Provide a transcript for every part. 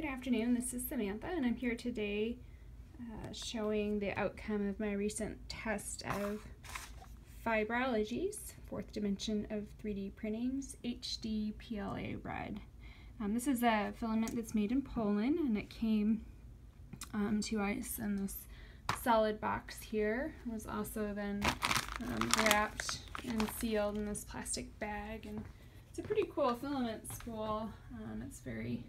Good afternoon, this is Samantha and I'm here today uh, showing the outcome of my recent test of Fiberlogy's, fourth dimension of 3D printing's HD PLA red. Um, this is a filament that's made in Poland and it came um, to us in this solid box here. It was also then um, wrapped and sealed in this plastic bag and it's a pretty cool filament spool. Um, it's very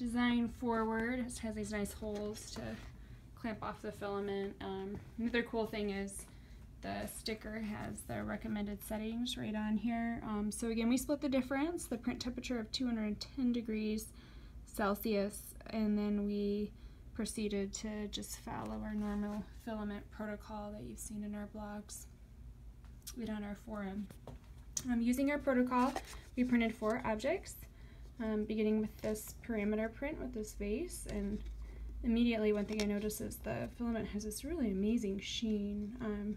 design forward. It has these nice holes to clamp off the filament. Um, another cool thing is the sticker has the recommended settings right on here. Um, so again, we split the difference, the print temperature of 210 degrees Celsius, and then we proceeded to just follow our normal filament protocol that you've seen in our blogs and on our forum. Um, using our protocol, we printed four objects um, beginning with this parameter print with this vase and immediately one thing I noticed is the filament has this really amazing sheen. I'm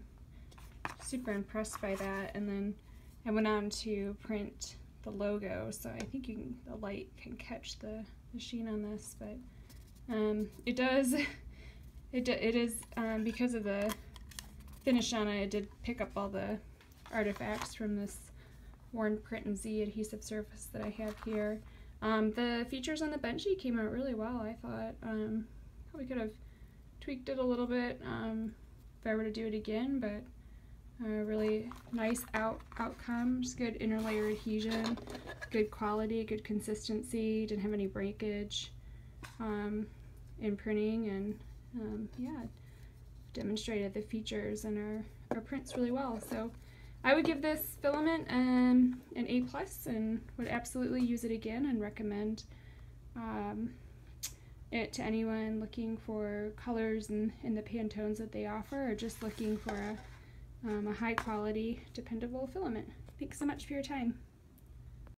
super impressed by that and then I went on to print the logo so I think you can, the light can catch the, the sheen on this but um, it does it, it is um, because of the finish on it, it did pick up all the artifacts from this worn print and Z adhesive surface that I have here. Um, the features on the Benchy came out really well, I thought. Um, probably could have tweaked it a little bit um, if I were to do it again, but uh, really nice out outcomes, good interlayer adhesion, good quality, good consistency, didn't have any breakage um, in printing, and um, yeah, demonstrated the features in our, our prints really well. So I would give this filament um, an A plus and would absolutely use it again and recommend um, it to anyone looking for colors and in, in the Pantones that they offer or just looking for a, um, a high quality, dependable filament. Thanks so much for your time.